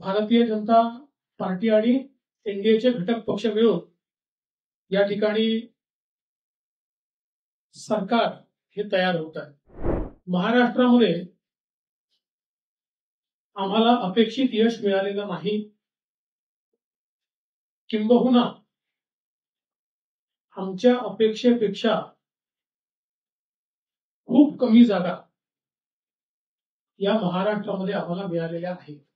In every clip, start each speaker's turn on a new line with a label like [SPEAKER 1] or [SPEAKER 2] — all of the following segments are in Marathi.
[SPEAKER 1] भारतीय जनता पार्टी आणि एनडीएचे घटक पक्ष मिळून या ठिकाणी सरकार हे तयार होत आहे. महाराष्ट्रामध्ये आम्हाला अपेक्षित यश मिळालेलं नाही. किंबहुना आमच्या अपेक्षेपेक्षा खूप कमी जागा या महाराष्ट्रामध्ये आम्हाला मिळालेल्या आहेत.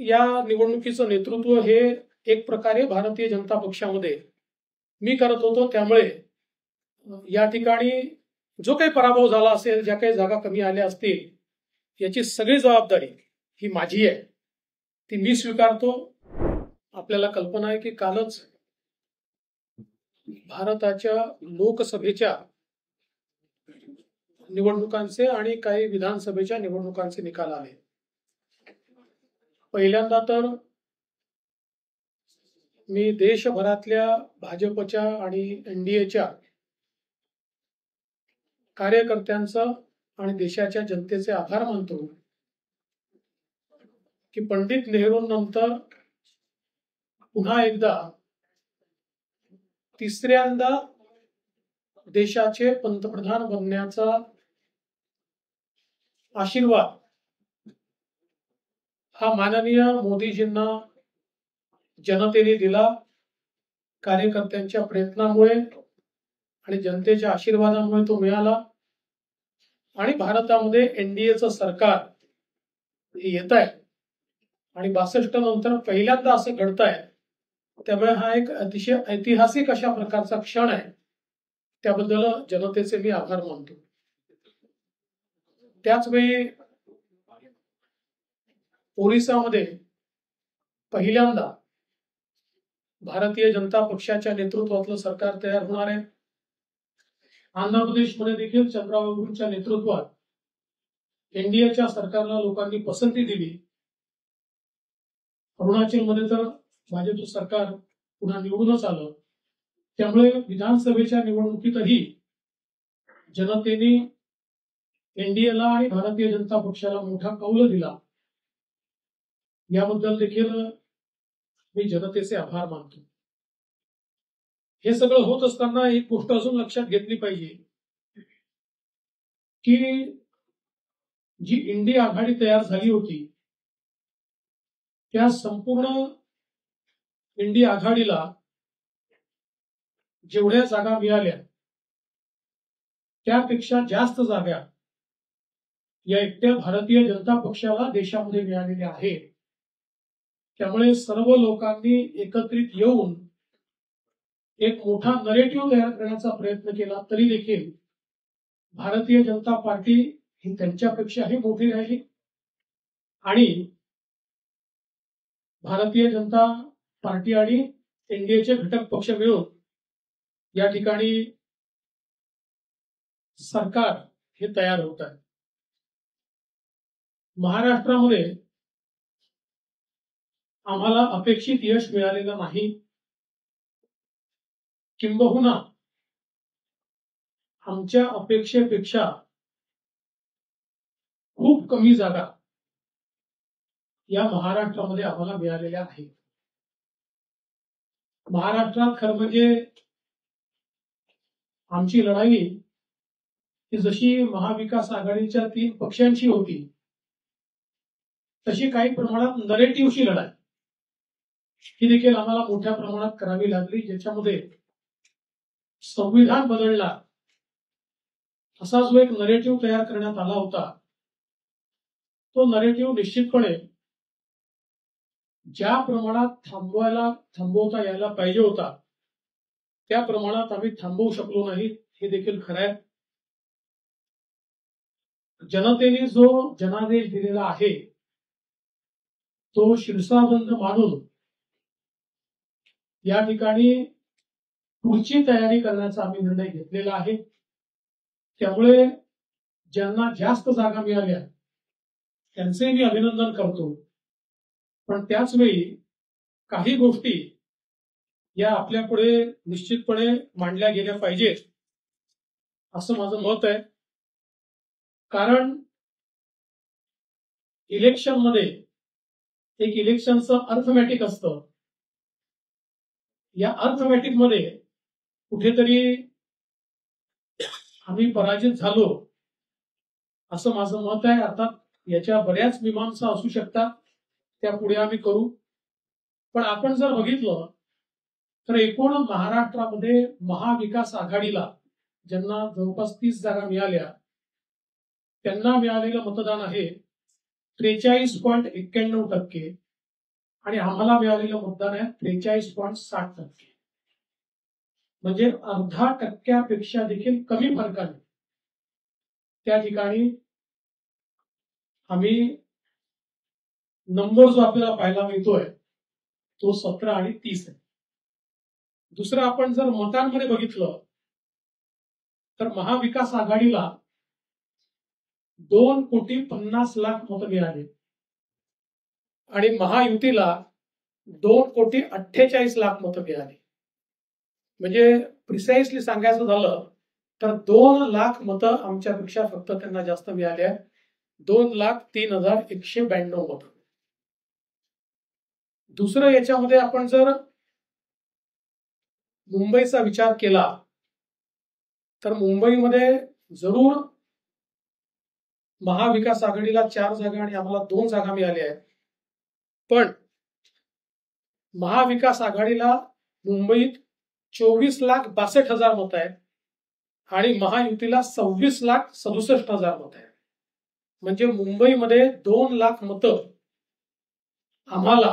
[SPEAKER 1] या निवडणुकीचं नेतृत्व हे एक प्रकारे भारतीय जनता पक्षामध्ये मी करत होतो. त्यामुळे या ठिकाणी जो काही पराभव झाला असेल ज्या काही जागा कमी आल्या असतील याची सगळी जबाबदारी ही माझी आहे. ती मी स्वीकारतो. आपल्याला कल्पना आहे की कालच भारताच्या लोकसभेच्या निवडणुकांचे आणि काही विधानसभेच्या निवडणुकांचे निकाल आले. पहिल्यांदा तर मी देशभरातल्या भाजपच्या आणि एनडीएच्या कार्यकर्त्यांचं आणि देशाच्या जनतेचे आभार मानतो की पंडित नेहरूंनंतर पुन्हा एकदा तिसऱ्यांदा देशाचे पंतप्रधान बनण्याचा आशीर्वाद हा माननीय मोदीजींना जनतेने दिला कार्यकर्त्यांच्या प्रयत्नामुळे आणि जनतेच्या आशीर्वादामुळे तो मिळाला. आणि भारतामध्ये एनडीएचं सरकार येत आहे आणि बासष्ट नंतर पहिल्यांदा असं घडत आहे त्यामुळे हा एक अतिशय ऐतिहासिक अशा प्रकारचा क्षण आहे. त्याबद्दल जनतेचे मी आभार मानतो. त्याचवेळी ओरिसामध्ये पहिल्यांदा भारतीय जनता पक्षाच्या नेतृत्वातलं सरकार तयार होणार आहे. आंध्र प्रदेशमध्ये देखील चंद्राबाबूंच्या नेतृत्वात एनडीएच्या सरकारला लोकांनी पसंती दिली. अरुणाचलमध्ये तर भाजपचं सरकार पुन्हा निवडूनच आलं. त्यामुळे विधानसभेच्या निवडणुकीतही जनतेने एनडीएला आणि भारतीय जनता पक्षाला मोठा कौल दिला. याबद्दल देखील मी जनतेचे आभार मानतो. हे सगळं होत असताना एक गोष्ट अजून लक्षात घेतली पाहिजे. की जी इंडिया आघाडी तयार झाली होती त्या संपूर्ण इंडिया आघाडीला जेवढ्या जागा मिळाल्या त्यापेक्षा जास्त जागा या एकट्या भारतीय जनता पक्षाला देशामध्ये मिळालेल्या आहेत. त्यामुळे सर्व लोकांनी एकत्रित येऊन एक मोठा नरेटिव्ह तयार करण्याचा प्रयत्न केला तरी देखील भारतीय जनता पार्टी ही त्यांच्यापेक्षाही मोठी राहिली. आणि भारतीय जनता पार्टी आणि एनडीएचे घटक पक्ष मिळून या ठिकाणी सरकार हे तयार होत आहे. महाराष्ट्रामध्ये आम्हाला अपेक्षित यश मिळालेलं नाही. किंबहुना आमच्या अपेक्षेपेक्षा खूप कमी जागा या महाराष्ट्रामध्ये आम्हाला मिळालेल्या आहेत. महाराष्ट्रात खरं म्हणजे आमची लढाई ही जशी महाविकास आघाडीच्या तीन पक्षांची होती तशी काही प्रमाणात नरेटिव्हची लढाई. ही देखील आम्हाला मोठ्या प्रमाणात करावी लागली ज्याच्यामध्ये संविधान बदलला. असा जो एक नरेटिव्ह तयार करण्यात आला होता तो नरेटिव्ह निश्चितपणे ज्या प्रमाणात थांबवायला थांबवता यायला पाहिजे होता त्या प्रमाणात आम्ही थांबवू शकलो नाही हे देखील खरं आहे. जनतेने जो जनादेश दिलेला आहे तो शिरसाबंद मानून या ठिकाणी पुढची तयारी करण्याचा आम्ही निर्णय घेतलेला आहे. त्यामुळे ज्यांना जास्त जागा मिळाल्या त्यांचे मी अभिनंदन करतो. पण त्याच वेळी काही गोष्टी या आपल्या पुढे निश्चितपणे मांडल्या गेल्या पाहिजेत असं माझं मत आहे. कारण इलेक्शनमध्ये एक इलेक्शनचं अर्थमॅटिक असतं. या अर्थमॅटिकमध्ये कुठेतरी आम्ही पराजित झालो असं माझं मत आहे. अर्थात याच्या बऱ्याच मीमांसा असू शकतात त्या पुढे आम्ही करू. पण आपण जर बघितलं तर एकूण महाराष्ट्रामध्ये महाविकास आघाडीला ज्यांना जवळपास तीस जागा मिळाल्या त्यांना मिळालेलं मतदान आहे त्रेचाळीस पॉईंट एक्क्याण्णव टक्के. आणि आम्हाला मिळालेलं मतदान आहे त्रेचाळीस पॉईंट साठ टक्के. म्हणजे अर्धा टक्क्यापेक्षा देखील कमी फरकाने त्या ठिकाणी आम्ही नंबर जो आपल्याला पाहायला मिळतोय. तो सतरा आणि तीस आहे. दुसरं आपण जर मतांमध्ये बघितलं तर महाविकास आघाडीला दोन कोटी पन्नास लाख मत मिळाली. आणि महायुतीला दोन कोटी अठ्ठेचाळीस लाख मतं मिळाली. म्हणजे प्रिसाइसली सांगायचं झालं तर दोन लाख मतं आमच्यापेक्षा फक्त त्यांना जास्त मिळाली आहे दोन लाख तीन हजार एकशे ब्याण्णव मत. दुसरं याच्यामध्ये आपण जर मुंबईचा विचार केला तर मुंबईमध्ये जरूर महाविकास आघाडीला चार जागा आणि आम्हाला दोन जागा मिळाल्या आहेत. पण महाविकास आघाडीला मुंबईत चोवीस लाख बासष्ट हजार मत आहेत आणि महायुतीला सव्वीस लाख सदुसष्ट हजार मत आहेत. म्हणजे मुंबईमध्ये दोन लाख मतं आम्हाला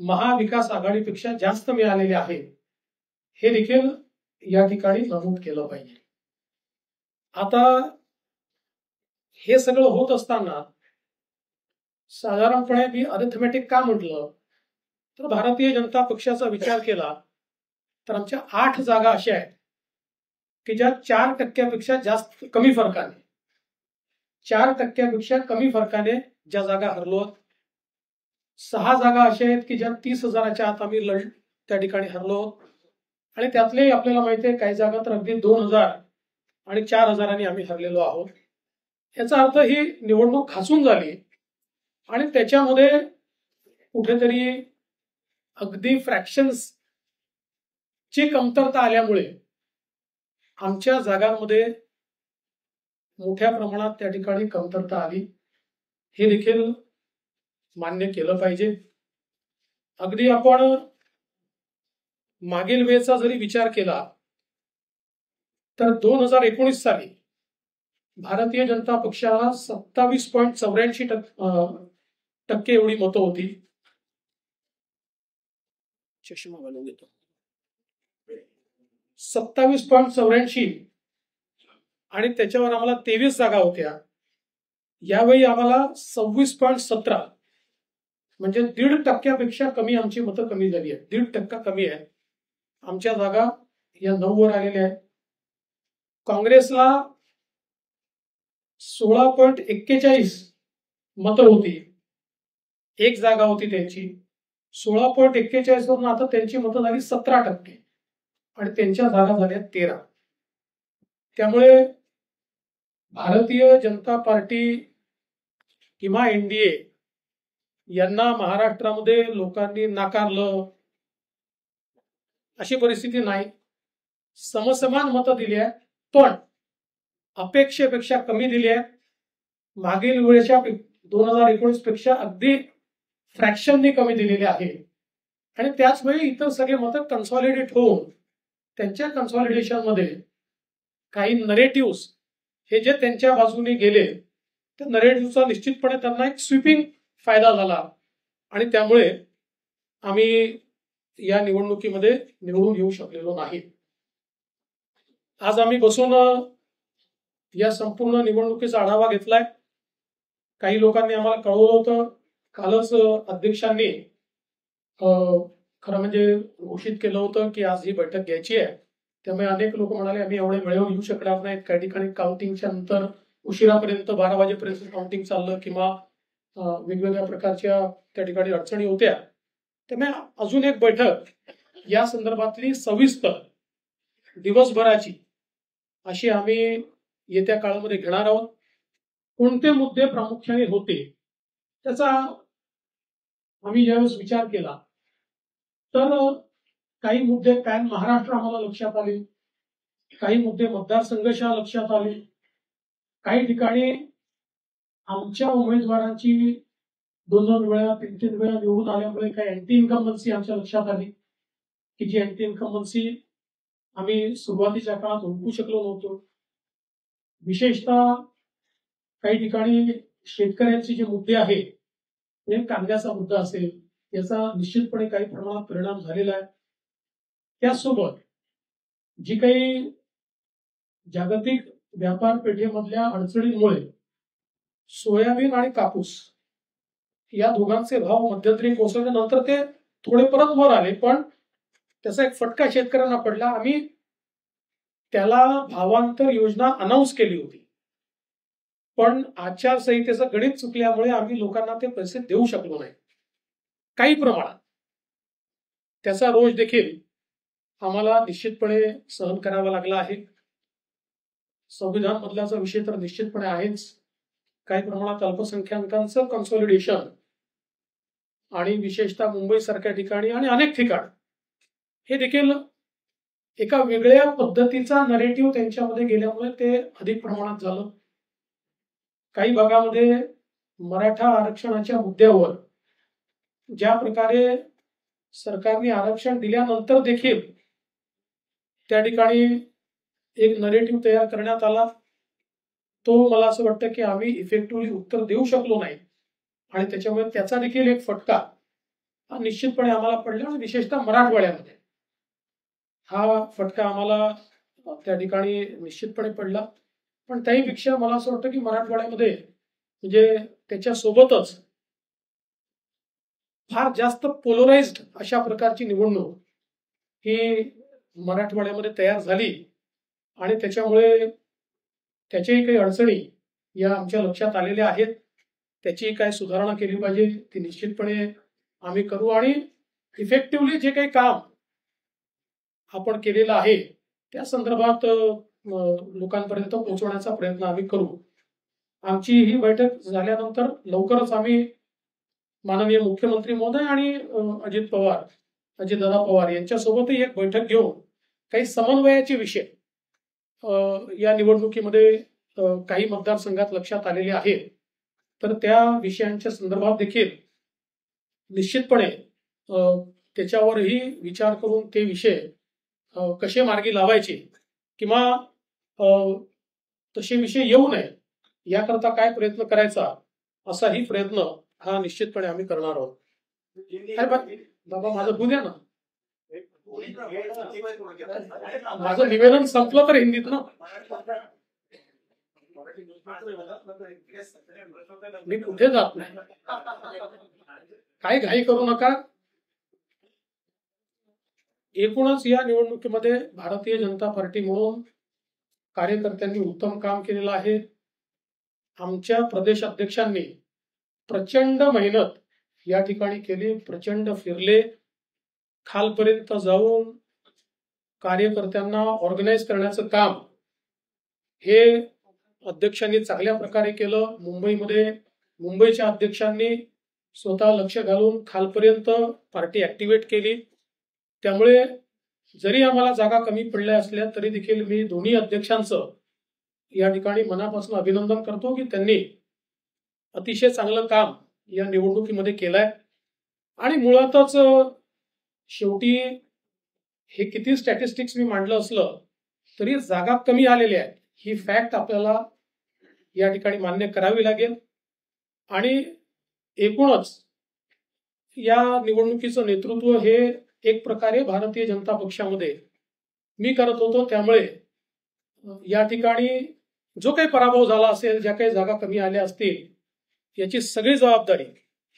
[SPEAKER 1] महाविकास आघाडीपेक्षा जास्त मिळालेले आहे हे देखील या ठिकाणी नमूद केलं पाहिजे. आता हे सगळं होत असताना साधारणपणे मी अरिथमॅटिक का म्हटलं? तर भारतीय जनता पक्षाचा विचार केला तर आमच्या आठ जागा अशा आहेत की ज्या चार टक्क्यापेक्षा जास्त कमी फरकाने चार टक्क्यापेक्षा कमी फरकाने ज्या जागा हरलो सहा जागा अशा आहेत की ज्या तीस हजाराच्या आत आम्ही लढ त्या ठिकाणी हरलो आणि त्यातले आपल्याला माहिती आहे काही जागा तर अगदी दोन हजार आणि चार हजारांनी आम्ही हरलेलो आहोत. याचा अर्थ ही निवडणूक खासून झाली आणि त्याच्यामध्ये कुठेतरी अगदी फ्रॅक्शन्स ची कमतरता आल्यामुळे आमच्या जागांमध्ये मोठ्या प्रमाणात त्या ठिकाणी कमतरता आली. हे देखील मान्य केलं पाहिजे. अगदी आपण मागील वेळेचा जरी विचार केला तर दोन हजार एकोणीस साली भारतीय जनता पक्षाला सत्तावीस पॉईंट चौऱ्याऐंशी टक्के एवढी मतं होती. चष्मा घालून घेतो. सत्तावीस पॉईंट चौऱ्याऐंशी आणि त्याच्यावर आम्हाला तेवीस जागा होत्या. यावेळी आम्हाला सव्वीस पॉईंट सतरा म्हणजे दीड टक्क्यापेक्षा कमी आमची मतं कमी झाली आहे दीड टक्का कमी आहे. आमच्या जागा या नऊ वर आलेल्या आहेत. काँग्रेसला सोळा पॉईंट एक्केचाळीस मतं होती. एक जागा होती त्यांची. सोळा पॉईंट एक्केचाळीस वरून आता त्यांची मतं झाली सतरा टक्के. आणि त्यांच्या जागा झाल्या तेरा. त्यामुळे भारतीय जनता पार्टी किंवा एनडीए यांना महाराष्ट्रामध्ये लोकांनी नाकारलं अशी परिस्थिती नाही. समसमान मतं दिली आहे पण अपेक्षेपेक्षा कमी दिली आहे मागील वेळेच्या दोन हजार एकोणीसपेक्षा अगदी फ्रॅक्शननी कमी दिलेले आहे. आणि त्याचवेळी इतर सगळे मतं कन्सॉलिडेट होऊन त्यांच्या कन्सॉलिडेशनमध्ये काही नरेटिव्ह हे जे त्यांच्या बाजूने गेले त्या नरेटिव्हचा निश्चितपणे त्यांना एक स्विपिंग फायदा झाला. आणि त्यामुळे आम्ही या निवडणुकीमध्ये निवडून येऊ शकलेलो नाही. आज आम्ही बसून या संपूर्ण निवडणुकीचा आढावा घेतलाय. काही लोकांनी आम्हाला कळवलं होतं. कालच अध्यक्षांनी खरं म्हणजे घोषित केलं होतं की आज ही बैठक घ्यायची आहे. त्यामुळे अनेक लोक म्हणाले आम्ही एवढे वेळेवर येऊ शकणार नाहीत. काही ठिकाणी काउंटिंगच्या नंतर उशिरापर्यंत बारा वाजेपर्यंत काउंटिंग चाललं किंवा वेगवेगळ्या प्रकारच्या त्या ठिकाणी अडचणी होत्या. त्यामुळे अजून एक बैठक या संदर्भातली सविस्तर दिवसभराची अशी आम्ही येत्या काळामध्ये घेणार आहोत. कोणते मुद्दे प्रामुख्याने होते त्याचा आम्ही ज्यावेळेस विचार केला तर काही मुद्दे काय महाराष्ट्र आम्हाला लक्षात आले. काही मुद्दे मतदारसंघाच्या लक्षात आले. काही ठिकाणी आमच्या उमेदवारांची दोन दोन वेळा तीन तीन वेळा निवडून आल्यामुळे काही अँटी इन्कम्बन्सी आमच्या लक्षात आली. की जी अँटी इन्कम्बन्सी आम्ही सुरुवातीच्या काळात ओळखू शकलो नव्हतो. विशेषतः काही ठिकाणी शेतकऱ्यांचे जे मुद्दे आहेत हे कांद्याचा मुद्दा असेल याचा निश्चितपणे काही प्रमाणात परिणाम झालेला आहे. त्यासोबत जी काही जागतिक व्यापार पेठेमधल्या अडचणींमुळे सोयाबीन आणि कापूस या दोघांचे भाव मध्यंतरी कोसळल्यानंतर ते थोडे परत वर आले पण त्याचा एक फटका शेतकऱ्यांना पडला. आम्ही त्याला भावांतर योजना अनाऊन्स केली होती. पण आचारसंहितेचं गणित चुकल्यामुळे आम्ही लोकांना ते पैसे देऊ शकलो नाही. काही प्रमाणात. त्याचा रोज देखील आम्हाला निश्चितपणे सहन करावा लागला आहे. संविधान बदलाचा विषय तर निश्चितपणे आहेच. काही प्रमाणात अल्पसंख्याकांचं कन्सॉलिडेशन आणि विशेषतः मुंबईसारख्या ठिकाणी आणि अनेक ठिकाण. हे देखील एका वेगळ्या पद्धतीचा नरेटिव्ह त्यांच्यामध्ये गेल्यामुळे ते अधिक प्रमाणात झालं. काही भागामध्ये मराठा आरक्षणाच्या मुद्द्यावर ज्या प्रकारे सरकारने आरक्षण दिल्यानंतर देखील त्या ठिकाणी एक नरेटिव्ह तयार करण्यात आला. तो मला असं वाटतं की आम्ही इफेक्टिव्हली उत्तर देऊ शकलो नाही. आणि त्याच्यामुळे त्याचा देखील एक फटका हा निश्चितपणे आम्हाला पडला आणि विशेषतः मराठवाड्यामध्ये. हा फटका आम्हाला त्या ठिकाणी निश्चितपणे पडला. पण त्याहीपेक्षा मला असं वाटतं की मराठवाड्यामध्ये म्हणजे त्याच्या सोबतच फार जास्त पोलराइज्ड अशा प्रकारची निवडणूक ही मराठवाड्यामध्ये तयार झाली. आणि त्याच्यामुळे त्याच्याही काही अडचणी या आमच्या लक्षात आलेल्या आहेत. त्याची काय सुधारणा केली पाहिजे ती निश्चितपणे आम्ही करू. आणि इफेक्टिव्हली जे काही काम आपण केलेलं आहे त्या संदर्भात लोकांपर्यंत पोहोचवण्याचा प्रयत्न आम्ही करू. आमची ही बैठक झाल्यानंतर लवकरच आम्ही माननीय मुख्यमंत्री महोदय आणि अजित पवार अजितदादा पवार यांच्यासोबतही एक बैठक घेऊन काही समन्वयाचे विषय या निवडणुकीमध्ये काही मतदारसंघात लक्षात आलेले आहेत तर त्या विषयांच्या संदर्भात देखील निश्चितपणे त्याच्यावरही विचार करून ते विषय कसे मार्गी लावायचे किंवा तसे विषय येऊ नये याकरता काय प्रयत्न करायचा असाही प्रयत्न हा निश्चितपणे आम्ही करणार आहोत. बाबा माझं होऊ ना? माझं निवेदन संपलं तर हिंदीत ना? मी कुठे जात नाही? काही घाई करू नका. एकूणच या निवडणुकीमध्ये भारतीय जनता पार्टी म्हणून कार्यकर्त्यांनी उत्तम काम केलेलं आहे. आमच्या प्रदेश अध्यक्षांनी प्रचंड मेहनत या ठिकाणी केली प्रचंड फिरले. खालपर्यंत जाऊन कार्यकर्त्यांना ऑर्गनाईज करण्याचं काम हे अध्यक्षांनी चांगल्या प्रकारे केलं. मुंबईमध्ये मुंबईच्या अध्यक्षांनी स्वतः लक्ष घालून खालपर्यंत पार्टी ऍक्टिव्हेट केली. त्यामुळे जरी आम्हाला जागा कमी पडल्या असल्या तरी देखील मी दोन्ही अध्यक्षांचं या ठिकाणी मनापासून अभिनंदन करतो की त्यांनी अतिशय चांगलं काम या निवडणुकीमध्ये केलंय. आणि मुळातच शेवटी हे किती स्टॅटिस्टिक्स मी मांडलं असलं तरी जागा कमी आलेल्या आहेत ही फॅक्ट आपल्याला या ठिकाणी मान्य करावी लागेल. आणि एकूणच या निवडणुकीचं नेतृत्व हे एक प्रकारे भारतीय जनता पक्षामध्ये मी करत होतो. त्यामुळे या ठिकाणी जो काही पराभव झाला असेल ज्या काही जागा कमी आल्या असतील याची सगळी जबाबदारी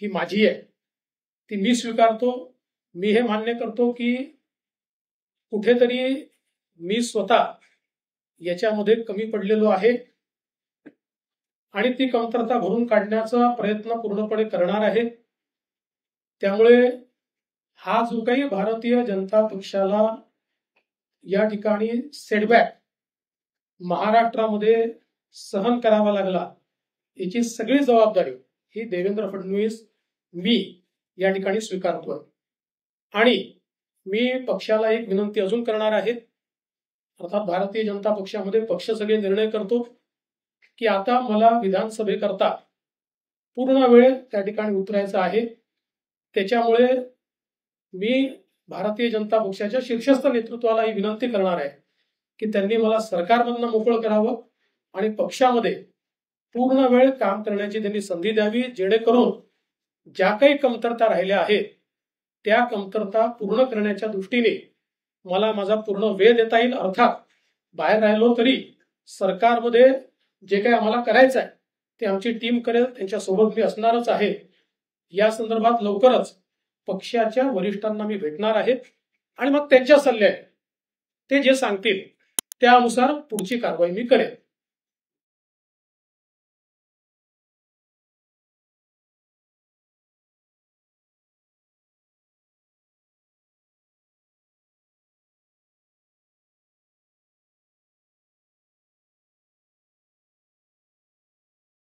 [SPEAKER 1] ही माझी आहे. ती मी स्वीकारतो. मी हे मान्य करतो की कुठेतरी मी स्वतः याच्यामध्ये कमी पडलेलो आहे आणि ती कमतरता भरून काढण्याचा प्रयत्न पूर्णपणे करणार आहे. त्यामुळे हा जो काही भारतीय जनता पक्षाला या ठिकाणी सेटबॅक महाराष्ट्रामध्ये सहन करावा लागला याची सगळी जबाबदारी ही देवेंद्र फडणवीस मी या ठिकाणी स्वीकारतोय. आणि मी पक्षाला एक विनंती अजून करणार आहे अर्थात भारतीय जनता पक्षामध्ये पक्ष सगळे निर्णय करतो की आता मला विधानसभेकरता पूर्ण वेळ त्या ठिकाणी उतरायचा आहे. त्याच्यामुळे मी भारतीय जनता पक्षाच्या शीर्षस्थ नेतृत्वाला ही विनंती करणार आहे की त्यांनी मला सरकारमधनं मोकळं करावं आणि पक्षामध्ये पूर्ण वेळ काम करण्याची त्यांनी संधी द्यावी जेणेकरून ज्या काही कमतरता राहिल्या आहेत त्या कमतरता पूर्ण करण्याच्या दृष्टीने मला माझा पूर्ण वेळ देता येईल. अर्थात बाहेर राहिलो तरी सरकारमध्ये जे काही आम्हाला करायचं आहे ते आमची टीम करेल त्यांच्यासोबत मी असणारच आहे. या संदर्भात लवकरच पक्षाच्या वरिष्ठांना मी भेटणार आहे. आणि मग त्यांच्या सल्ल्याने ते जे सांगतील त्यानुसार पुढची कारवाई मी करेन.